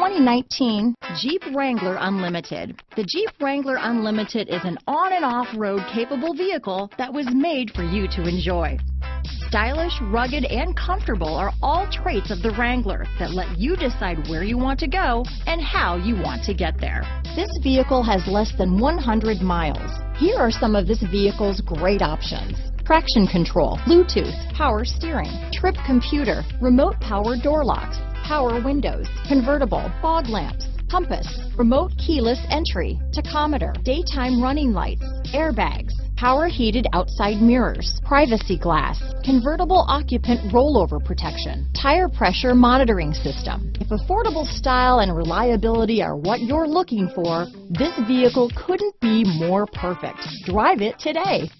2019 Jeep Wrangler Unlimited. The Jeep Wrangler Unlimited is an on and off-road capable vehicle that was made for you to enjoy. Stylish, rugged, and comfortable are all traits of the Wrangler that let you decide where you want to go and how you want to get there. This vehicle has less than 100 miles. Here are some of this vehicle's great options. Traction control, Bluetooth, power steering, trip computer, remote power door locks, power windows, convertible, fog lamps, compass, remote keyless entry, tachometer, daytime running lights, airbags, power heated outside mirrors, privacy glass, convertible occupant rollover protection, tire pressure monitoring system. If affordable style and reliability are what you're looking for, this vehicle couldn't be more perfect. Drive it today.